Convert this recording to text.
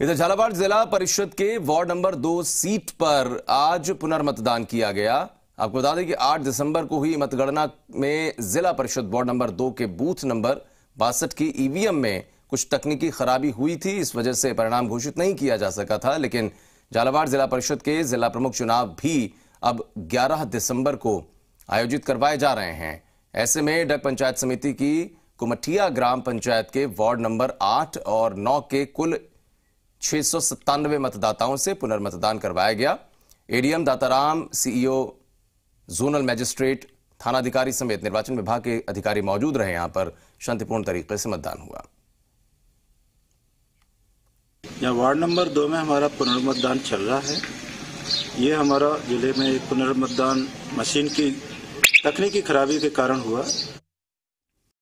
इधर झालावाड़ जिला परिषद के वार्ड नंबर दो सीट पर आज पुनर्मतदान किया गया। आपको बता दें कि 8 दिसंबर को हुई मतगणना में जिला परिषद वार्ड नंबर दो के बूथ नंबर बासठ की ईवीएम में कुछ तकनीकी खराबी हुई थी, इस वजह से परिणाम घोषित नहीं किया जा सका था, लेकिन झालावाड़ जिला परिषद के जिला प्रमुख चुनाव भी अब 11 दिसंबर को आयोजित करवाए जा रहे हैं। ऐसे में डग पंचायत समिति की कुमठिया ग्राम पंचायत के वार्ड नंबर आठ और नौ के कुल छह मतदाताओं से पुनर्मतदान करवाया गया। ADM Dataram, CEO, zonal magistrate, थानाधिकारी समेत निर्वाचन विभाग के अधिकारी मौजूद रहे यहाँ पर। शांतिपूर्ण तरीके से मतदान हुआ। यहाँ वार्ड नंबर दो में हमारा पुनर्मतदान चल रहा है। ये हमारा ज़िले में पुनर्मतदान मशीन की, तकनीकी खराबी के कारण हुआ।